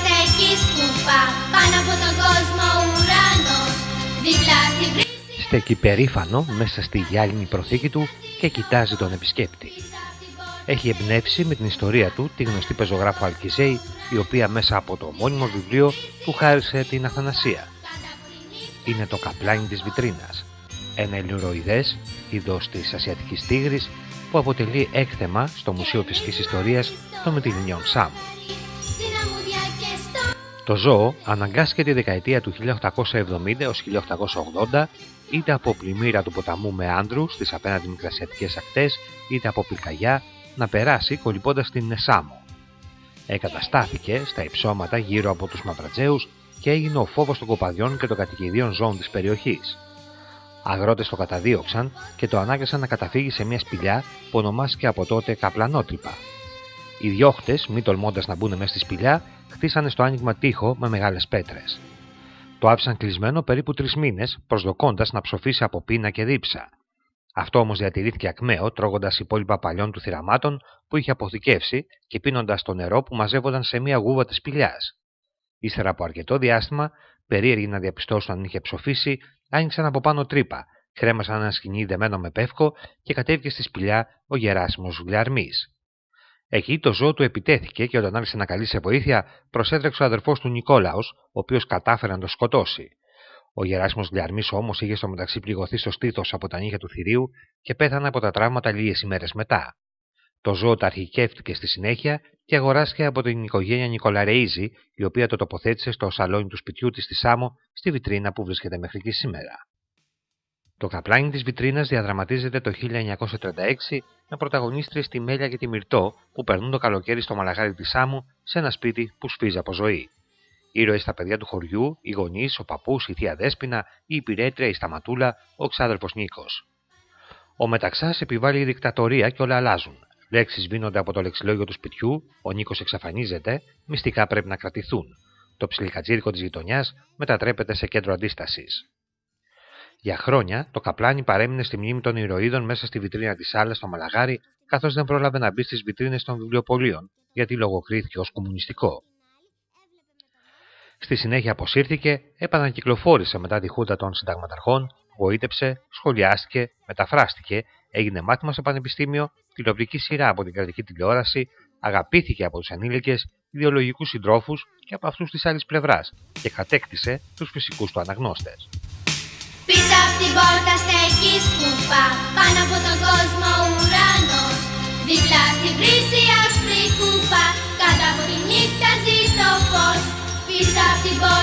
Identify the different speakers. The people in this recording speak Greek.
Speaker 1: στέκεις σκούπα Πάνω από τον κόσμο ουρανός Δίπλα στη βρύση
Speaker 2: Στέκει περήφανο μέσα στη γυάλινη προθήκη του και κοιτάζει τον επισκέπτη. Έχει εμπνεύσει με την ιστορία του τη γνωστή πεζογράφο Αλκιζέη, η οποία μέσα από το μόνιμο βιβλίο του χάρισε την Αθανασία. Είναι το καπλάνι της βιτρίνας, ένα ελληνοειδές είδος της ασιατικής τίγρης που αποτελεί έκθεμα στο Μουσείο Φυσικής Ιστορίας των Μετυλινιών Σάμου.
Speaker 1: Στην αμμούδια και στο
Speaker 2: Το ζώο αναγκάστηκε τη δεκαετία του 1870 έως 1880 είτε από πλημμύρα του ποταμού με άντρου στις απέναντι μικρασιατικές ακτές είτε από πυρκαγιά να περάσει κολυμπώντας την Νεσάμο. Εγκαταστάθηκε στα υψώματα γύρω από τους Μαυρατζέους και έγινε ο φόβος των κοπαδιών και των κατοικιδίων ζώων της περιοχής. Αγρότες το καταδίωξαν και το ανάγκασαν να καταφύγει σε μια σπηλιά που ονομάστηκε από τότε Καπλανότρυπα. Οι διώχτες, μη τολμώντας να μπουν μέσα στη σπηλιά, χτίσανε στο άνοιγμα τείχο με μεγάλες πέτρες. Το άφησαν κλεισμένο περίπου τρεις μήνες, προσδοκώντας να ψοφήσει από πείνα και δίψα. Αυτό όμως διατηρήθηκε ακμαίο, τρώγοντας υπόλοιπα παλιών του θυραμάτων που είχε αποθηκεύσει και πίνοντας το νερό που μαζεύονταν σε μια γούβα της σπηλιάς. Ύστερα από αρκετό διάστημα, περίεργοι να διαπιστώσουν αν είχε ψοφήσει, άνοιξαν από πάνω τρύπα, κρέμασαν ένα σκηνή δεμένο με πεύκο και κατέβηκε στη σπηλιά ο Γεράσιμος Γουλιαρμή. Εκεί το ζώο του επιτέθηκε και όταν άρχισε να καλεί σε βοήθεια, προσέτρεξε ο αδερφός του Νικόλαος, ο οποίος κατάφερε να το σκοτώσει. Ο Γεράσιμος Γλιαρμής όμως είχε στο μεταξύ πληγωθεί στο στήθος από τα νύχια του θηρίου και πέθανε από τα τραύματα λίγες ημέρες μετά. Το ζώο τα αρχικεύτηκε στη συνέχεια και αγοράστηκε από την οικογένεια Νικολαρεΐζη, η οποία το τοποθέτησε στο σαλόνι του σπιτιού της στη Σάμο, στη βιτρίνα που βρίσκεται μέχρι και σήμερα. Το καπλάνι της βιτρίνας διαδραματίζεται το 1936 με πρωταγωνίστρες τη Μέλια και τη Μυρτό που περνούν το καλοκαίρι στο μαλαγάρι της Σάμου σε ένα σπίτι που σφίζει από ζωή. Ήρωες στα παιδιά του χωριού, οι γονείς, ο παππούς, η θεία Δέσποινα, η υπηρέτρια, η σταματούλα, ο ξάδερφος Νίκος. Ο Μεταξάς επιβάλλει η δικτατορία και όλα αλλάζουν. Λέξεις σβήνονται από το λεξιλόγιο του σπιτιού, ο Νίκος εξαφανίζεται, μυστικά πρέπει να κρατηθούν. Το ψιλικατζίρικο της γειτονιάς μετατρέπεται σε κέντρο αντίστασης. Για χρόνια το καπλάνι παρέμεινε στη μνήμη των ηρωίδων μέσα στη βιτρίνα της Άλλα στο Μαλαγάρι, καθώς δεν πρόλαβε να μπει στις βιτρίνες των βιβλιοπολίων, γιατί λογοκρίθηκε ως κομμουνιστικό. Στη συνέχεια αποσύρθηκε, επανακυκλοφόρησε μετά τη χούντα των συνταγματαρχών, γοήτεψε, σχολιάστηκε, μεταφράστηκε, έγινε μάθημα στο πανεπιστήμιο, τηλεοπτική σειρά από την κρατική τηλεόραση, αγαπήθηκε από τους ενήλικες, ιδεολογικούς συντρόφους και από αυτούς της άλλης πλευράς και κατέκτησε τους φυσικούς του αναγνώστες.
Speaker 1: Πίσω απ' την πόρτα Basketball.